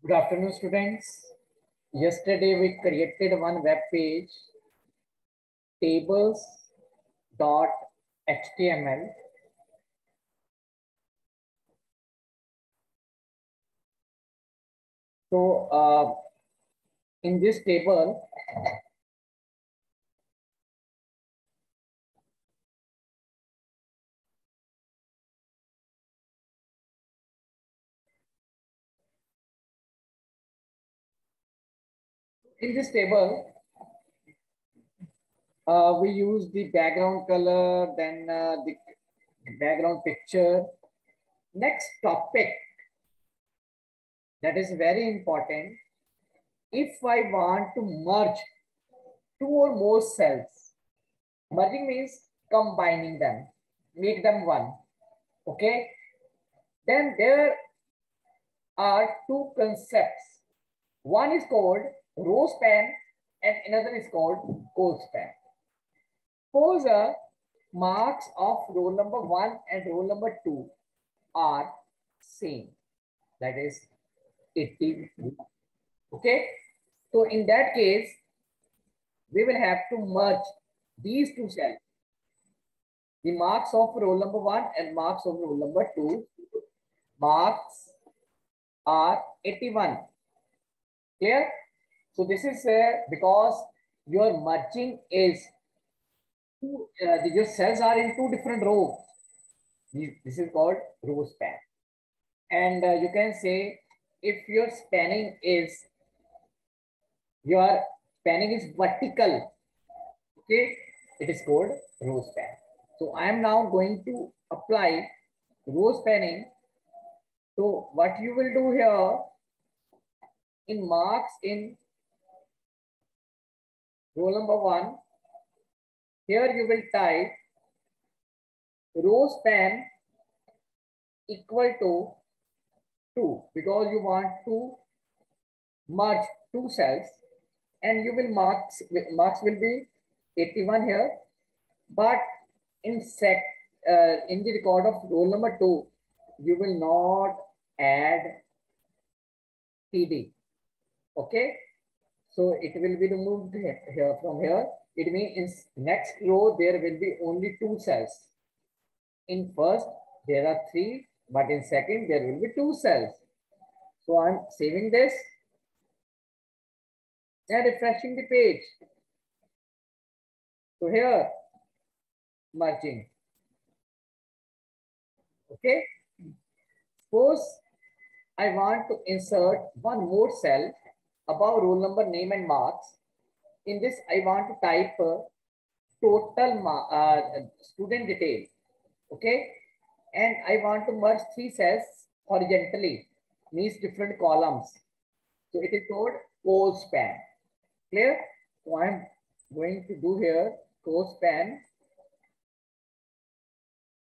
Good afternoon, students. Yesterday we created one web page, tables.html. So uh, in this table, in this table, uh, we use the background color, then uh, the background picture. Next topic that is very important. If I want to merge two or more cells, merging means combining them, make them one. Okay. Then there are two concepts. One is called row span and another is called col span. Suppose uh, marks of row number one and row number two are same. That is 80. Okay. So in that case, we will have to merge these two cells. The marks of roll number one and marks of roll number two. Marks are 81. Clear? So this is uh, because your merging is two, uh, your cells are in two different rows. This is called row span. And uh, you can say if your spanning is your spanning is vertical, okay, it is called row span. So I am now going to apply row spanning. So what you will do here in marks in row number one, here you will type row span equal to 2 because you want to merge two cells and you will marks marks will be 81 here. But in sec uh, in the record of roll number 2 you will not add td okay so it will be removed here from here it means in next row there will be only two cells in first there are three but in second, there will be two cells. So I'm saving this and refreshing the page. So here, merging. Okay. Suppose I want to insert one more cell above roll number, name and marks. In this, I want to type uh, total uh, student detail. Okay and I want to merge three cells horizontally, means different columns. So it is called col span. Clear? So I'm going to do here col span.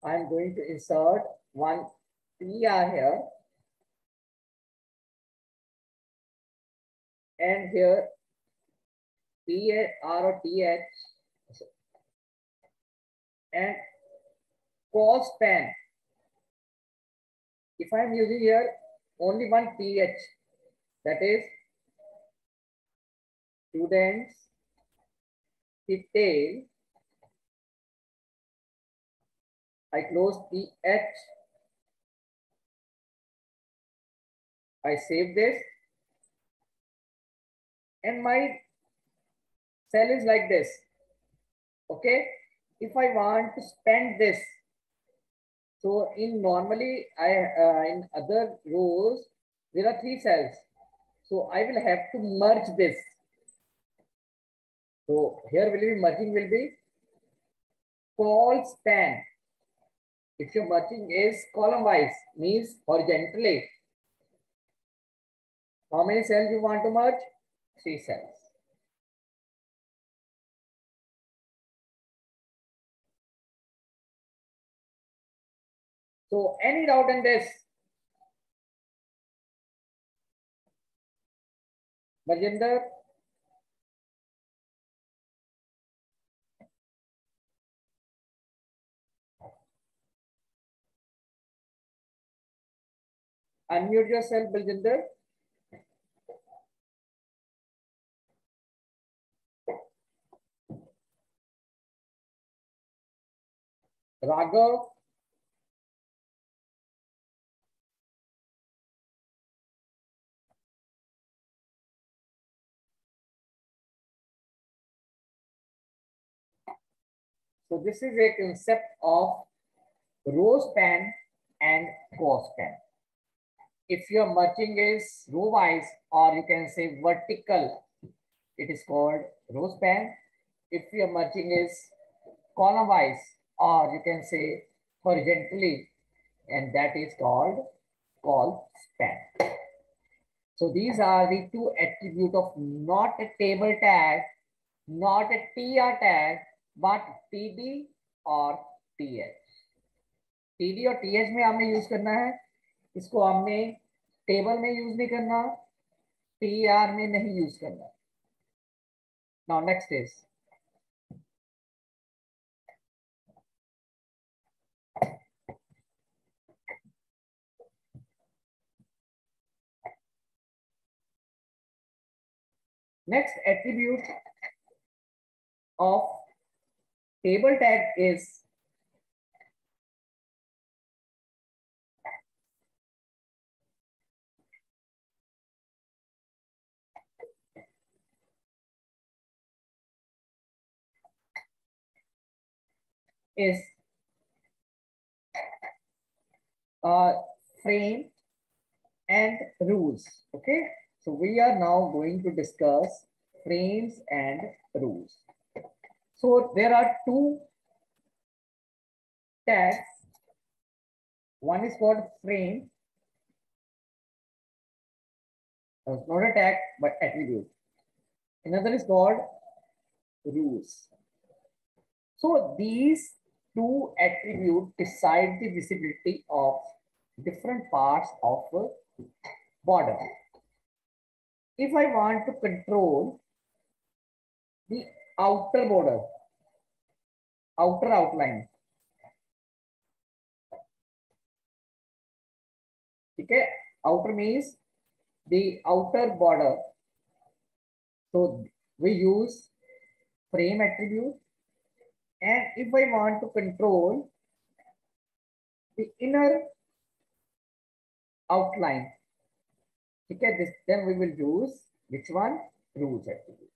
I'm going to insert one TR here. And here TR or TH and col span. If I am using here only one TH, that is students detail, I close TH, I save this, and my cell is like this. Okay, if I want to spend this so in normally I uh, in other rows there are three cells. So I will have to merge this. So here will be merging will be col span. If your merging is column wise means horizontally. How many cells you want to merge? Three cells. So any doubt in this? Baljinder? Unmute yourself, Baljinder. So this is a concept of row span and col span. If your merging is row wise or you can say vertical, it is called row span. If your merging is column wise or you can say horizontally and that is called call span. So these are the two attribute of not a table tag, not a TR tag, but TD और TH. TD और TH में हमने use करना है इसको हमने table में use नहीं करना TR में नहीं यूज़ करना Now next is Next attribute of table tag is is uh, frame and rules. Okay, so we are now going to discuss frames and rules. So there are two tags. One is called frame. Uh, not a tag, but attribute. Another is called rules. So these two attributes decide the visibility of different parts of a border. If I want to control the outer border, outer outline, okay, outer means the outer border. So we use frame attribute and if I want to control the inner outline, ठीक है this then we will use which one rules attribute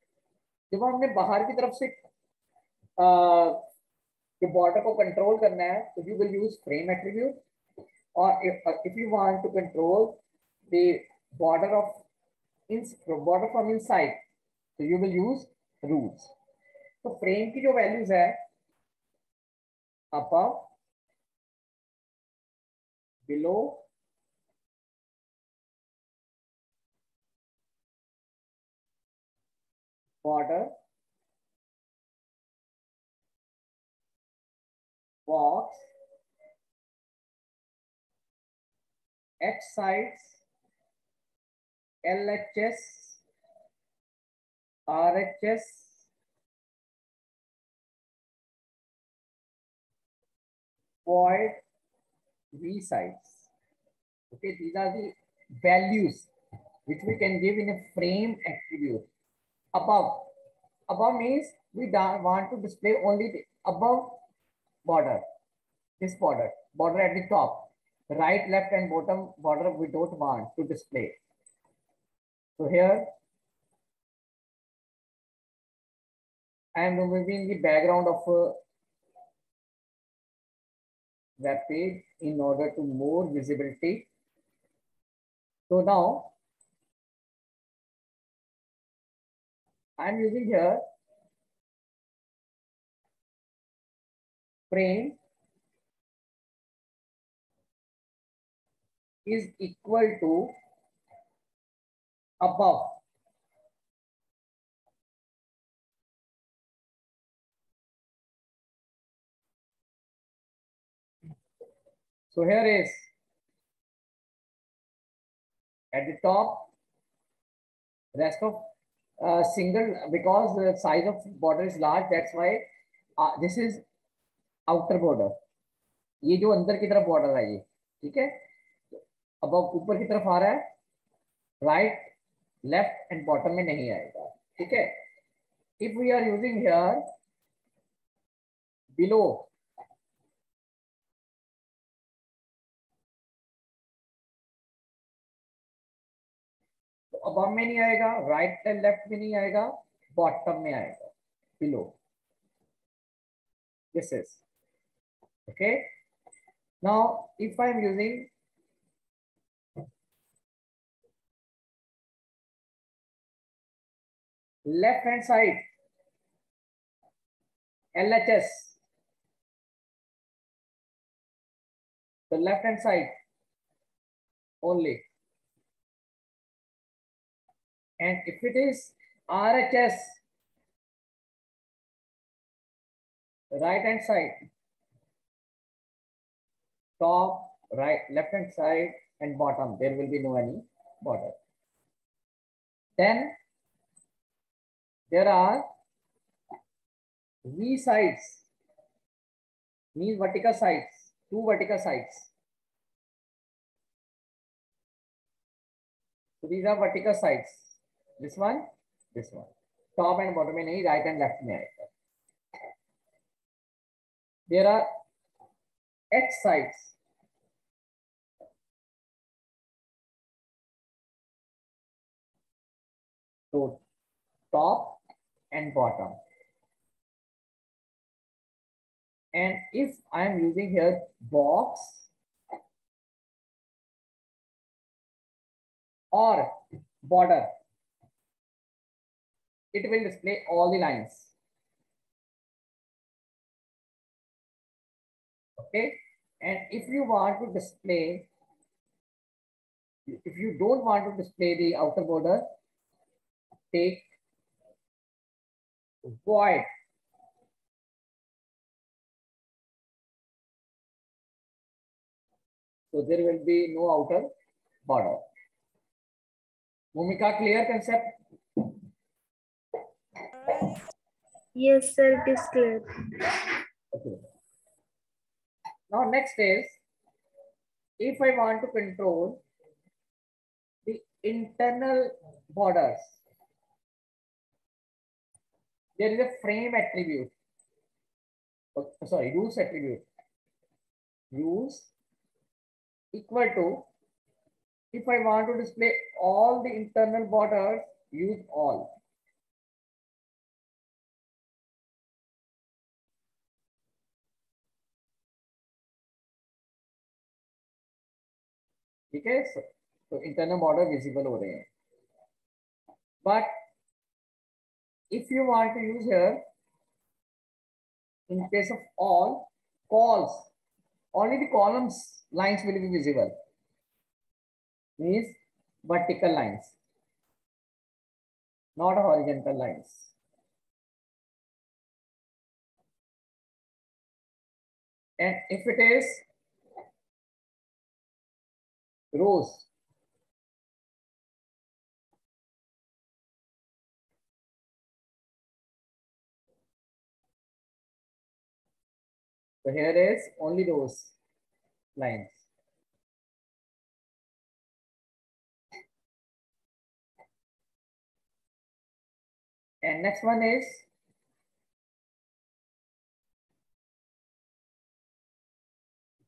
जब हमने बाहर की तरफ़ से border को control करना है तो you will use frame attribute और if you want to control the border of in border from inside so you will use roots तो फ्रेम की जो वैल्यूज़ है, above below border, box, X sides, LHS, RHS, void v sides. Okay, these are the values which we can give in a frame attribute. Above, above means we want to display only the above border, this border, border at the top, right, left, and bottom border we don't want to display. So here, I am removing the background of uh, a web page in order to more visibility. So now I'm using here frame is equal to above So here is at the top, rest of uh, single because the size of border is large. That's why uh, this is outer border. ये जो अंदर की तरफ़ border है ये ठीक है अब ऊपर की तरफ़ आ रहा है राइट लेफ़्ट एंड बॉटम में नहीं आएगा ठीक है if we are using here below above में नहीं आएगा राइट एंड लेफ़्ट में नहीं आएगा बॉटम में आएगा। Below this is okay now if I am using left hand side L H S the left hand side only and if it is RHS right hand side top right left hand side and bottom there will be no any border then there are V sides, means vertical sides, two vertical sides. So these are vertical sides. This one, this one. Top and bottom में नहीं, right and left में आएगा. There are H sides. So top and bottom. And if I am using here box or border, it will display all the lines. Okay. And if you want to display, if you don't want to display the outer border, take void so there will be no outer border Mumika, clear concept Yes, sir, it is clear. okay now next is if i want to control the internal borders there is a frame attribute. Oh, sorry, use attribute. Use equal to, if I want to display all the internal borders, use all. ठीक है? तो internal border visible हो रहे हैं। But if you want to use here in case of all cols only columns lines will be visible means vertical lines not horizontal lines and if it is rows, So here is only those lines. And next one is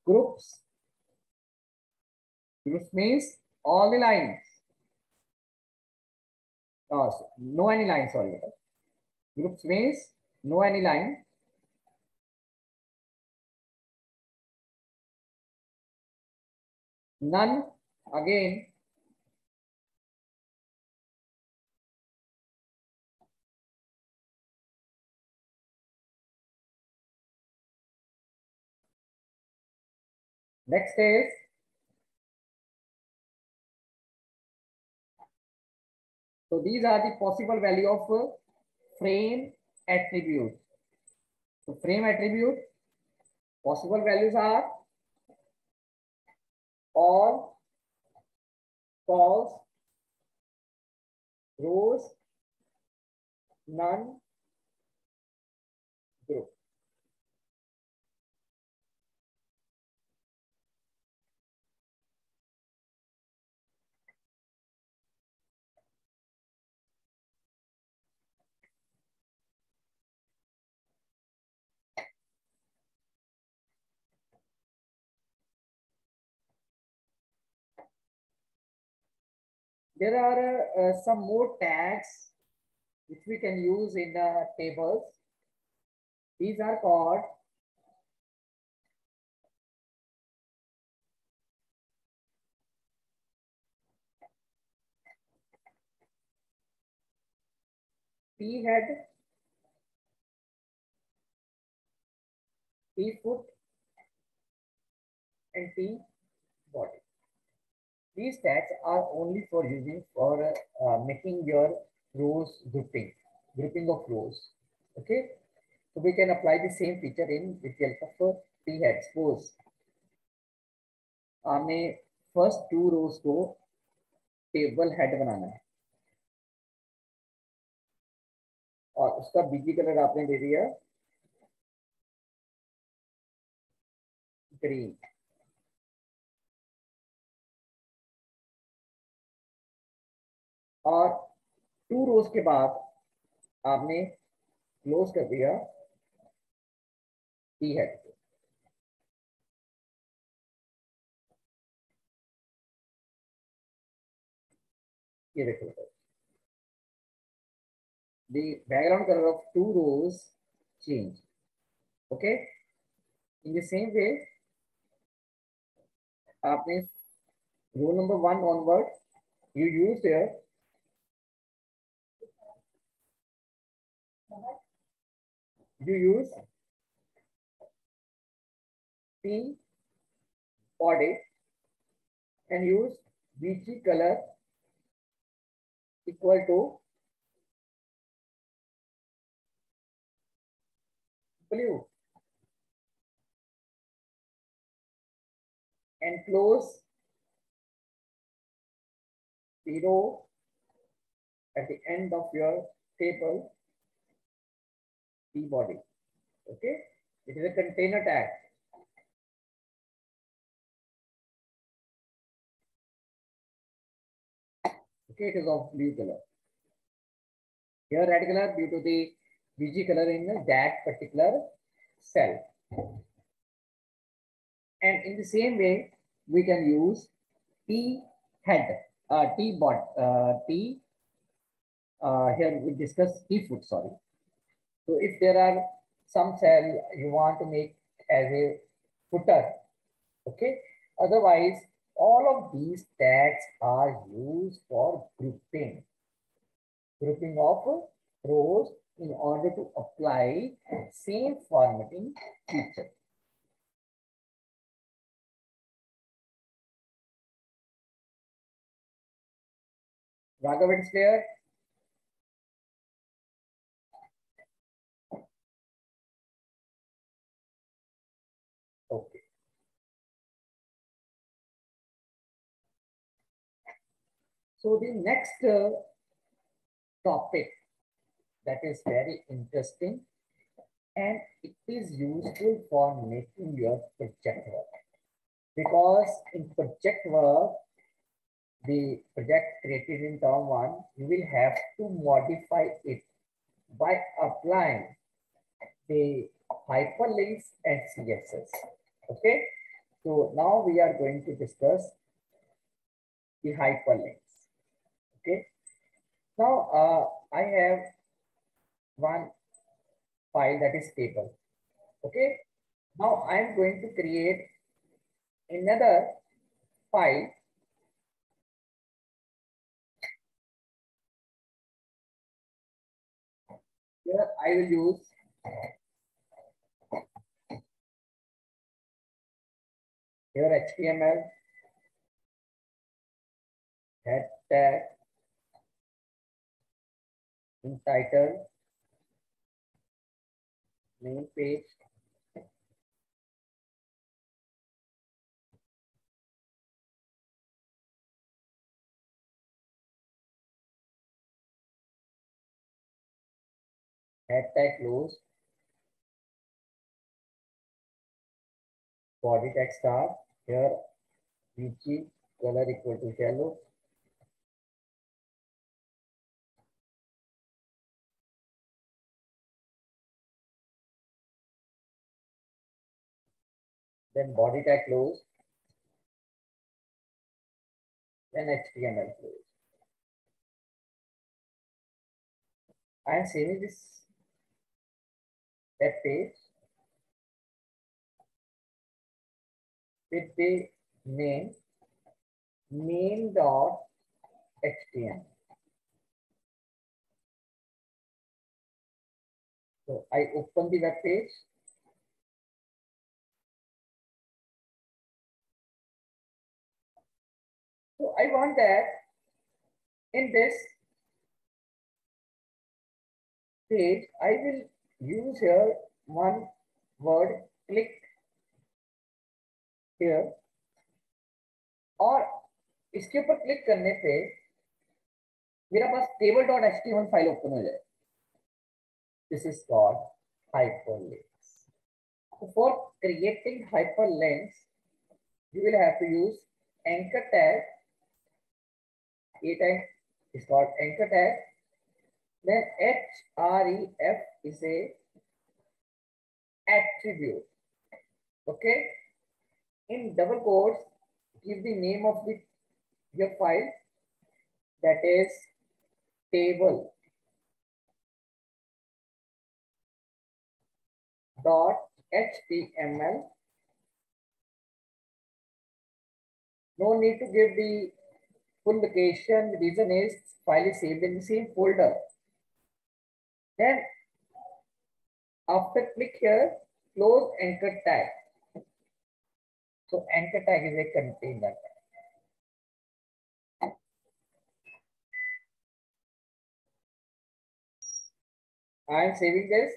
groups. Groups means all the lines. Oh, so no any line, sorry. Groups means no any line. None again. Next is so these are the possible value of uh, frame attribute. So frame attribute possible values are all false, rows, none, There are uh, some more tags which we can use in the tables. These are called T head, T foot, and T body. These tags are only for using for uh, making your rows grouping, grouping of rows. Okay, so we can apply the same feature in with the help of P head. Suppose हमें first two rows को table head बनाना है और उसका BG colour आपने दे दिया green और two rows के बाद आपने क्लोज कर दिया टी हेड ये देखो the background color of two rows change. Okay. In the same way, आपने row number one onward, you use here you use T body and use BG color equal to blue and close zero at the end of your table T body. Okay, it is a container tag. Okay, it is of blue color. Here red color due to the BG color in that particular cell. And in the same way, we can use T head, uh, T bot, uh, T, uh, here we discuss T foot, sorry. So if there are some cell you want to make as a footer, okay. Otherwise, all of these tags are used for grouping, grouping of rows in order to apply same formatting feature. Raghav? So the next uh, topic that is very interesting and it is useful for making your project work. Because in project work the project created in term one you will have to modify it by applying the hyperlinks and css okay? So now we are going to discuss the hyperlinks okay now uh, i have one file that is table. Okay. Now I am going to create another file. Here I will use here HTML head tag in title main page. Head tag close. Body tag start. Here, BG color equal to yellow. then body tag close. then HTML close. I am saving this web page with the name main dot main.html. So I open the web page So I want that in this page, I will use here one word click here और इसके ऊपर click करने पे मेरा पास table dot H T file open हो जाए this is called hyperlinks. So for creating hyperlinks, you will have to use anchor tag. a tag is called anchor tag. Then href is a attribute. Okay. In double quotes, give the name of the your file that is table dot html no need to give the full location the reason is file is saved in the same folder. Then after click here close anchor tag. So anchor tag is a container. I am saving this.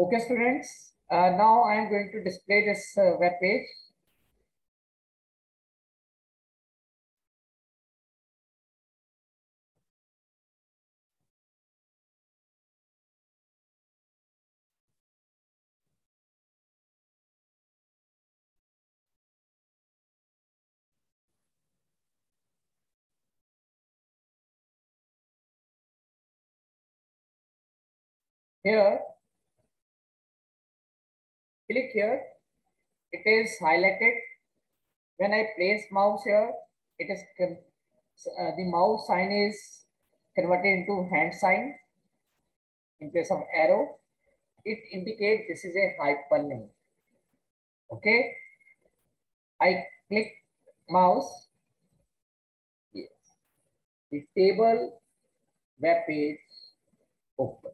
Okay, students. Uh, now I am going to display this uh, web page. Here, click here. It is highlighted. When I place mouse here, it is uh, the mouse sign is converted into hand sign in place of arrow. It indicates this is a hyperlink. Okay. I click mouse. Yes. The table web page open.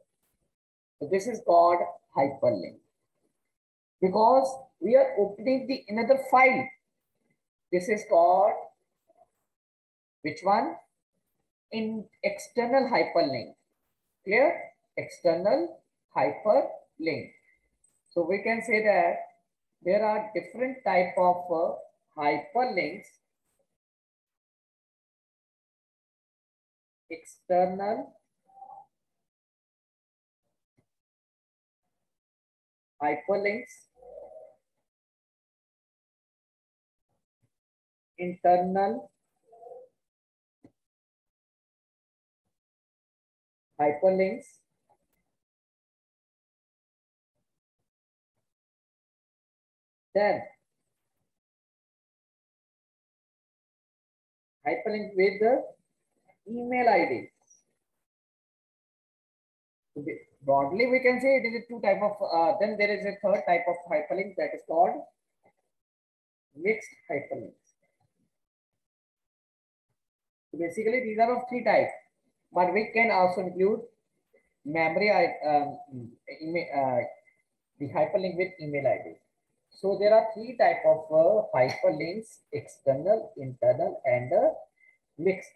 So this is called hyperlink because we are opening the another file. This is called which one? In external hyperlink. Clear? External hyperlink. So we can say that there are different type of uh, hyperlinks. External hyperlinks, internal hyperlinks, then hyperlink with the email ID. broadly we can say it is a two type of, uh, then there is a third type of hyperlink that is called mixed hyperlinks. So basically these are of three types, but we can also include memory, um, email, uh, the hyperlink with email ID. So there are three type of uh, hyperlinks, external, internal, and uh, mixed.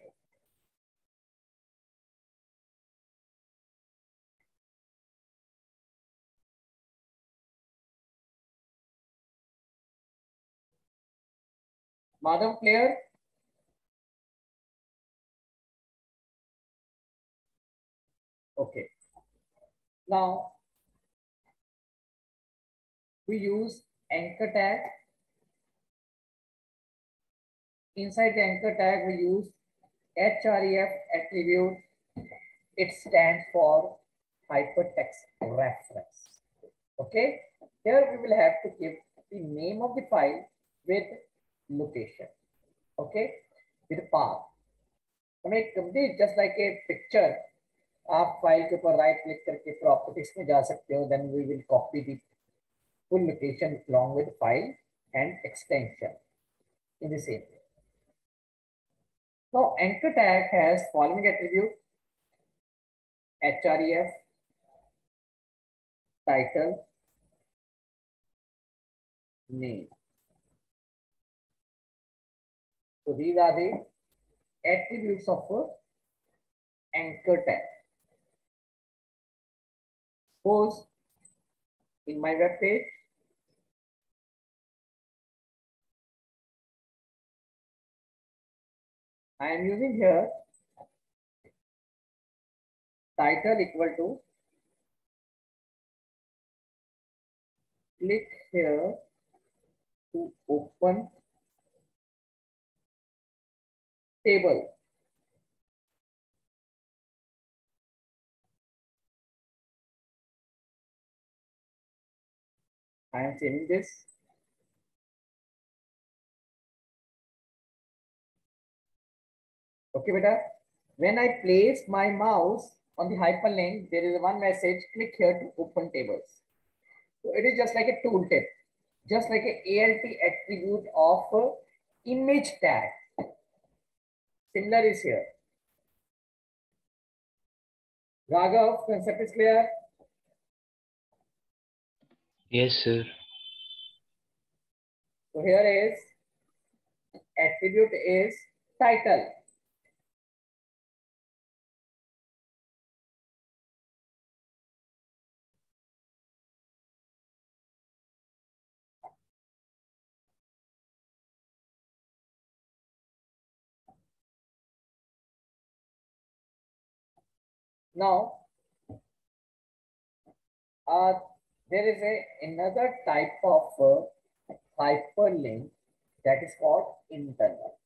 Madam, clear? Now, we use anchor tag. Inside the anchor tag, we use href attribute. It stands for hypertext reference. Okay. Here we will have to give the name of the file with location. Okay. With path. हमें complete just like a picture आप file के ऊपर right click करके properties में जा सकते हो then we will copy the full location along with file and extension in the same way. Now anchor tag has following attribute href title name. So these are the attributes of anchor tag. Suppose in my web page, I am using here title equal to click here to open table. I am saving this. Okay, beta. When I place my mouse on the hyperlink, there is one message, click here to open tables. So it is just like a tooltip, just like a ALT attribute of image tag. Similar is here. Raghav, concept is clear? Yes, sir. So here is attribute is title. Now, uh, there is a another type of uh, hyperlink that is called internal.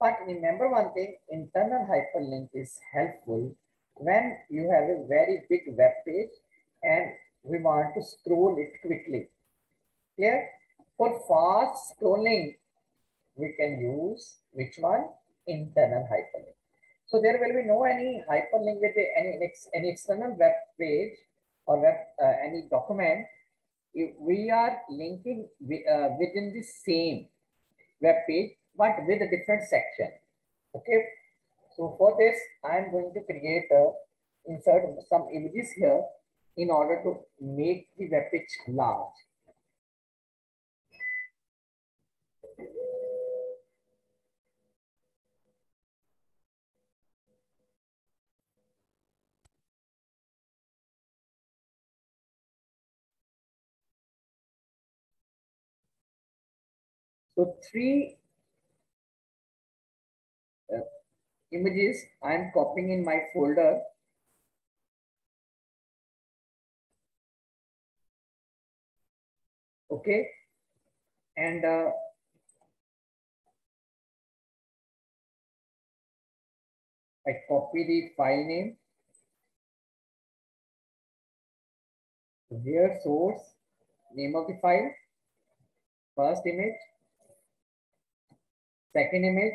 But remember one thing, internal hyperlink is helpful when you have a very big web page and we want to scroll it quickly. Clear? For fast scrolling, we can use which one? Internal hyperlink. So there will be no any hyperlink with any, any external web page or web, uh, any document. If we are linking uh, within the same web page, but with a different section. Okay. So for this, I am going to create a insert some images here in order to make the web page large. So three uh, images I am copying in my folder. Okay. And uh, I copy the file name. Here source, name of the file, first image, Second image.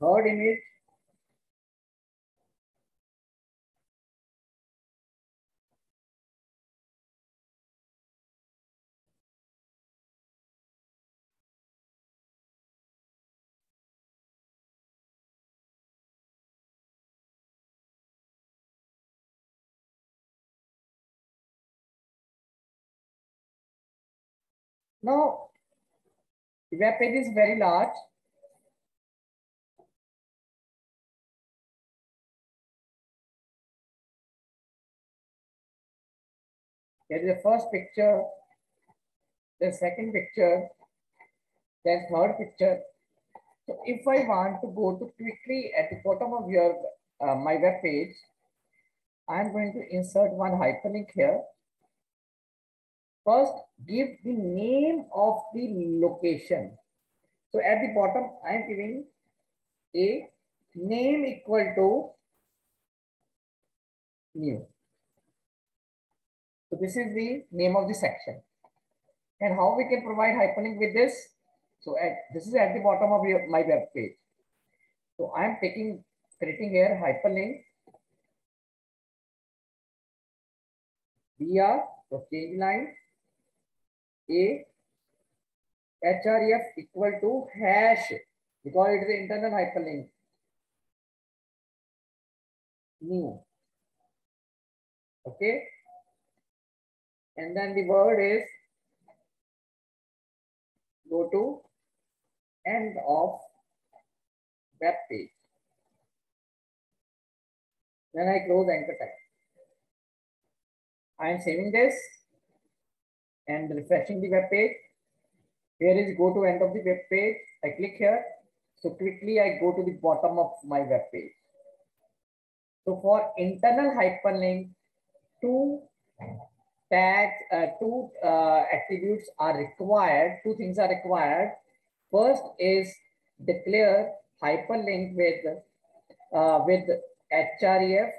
Third image. Now, the web page is very large. Here is the first picture, the second picture, then third picture. So if I want to go to quickly at the bottom of your uh, my web page, I'm going to insert one hyperlink here. First, give the name of the location. So at the bottom, I'm giving a name equal to new. So this is the name of the section. And how we can provide hyperlink with this? So at, this is at the bottom of your, my web page. So I'm taking, creating here hyperlink. via so change line a href equal to hash because it is the internal hyperlink. New okay? And then the word is go to end of web page. Then i close anchor tag. I am saving this and refreshing the web page. Here is go to end of the web page. I click here. So quickly I go to the bottom of my web page. So for internal hyperlink, two tags, uh, two uh, attributes are required. Two things are required. First is declare hyperlink with uh, with href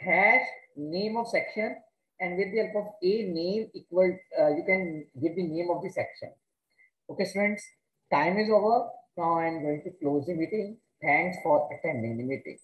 hash name of section and with the help of a name equal, uh, you can give the name of the section. Okay, students, time is over. Now I'm going to close the meeting. Thanks for attending the meeting.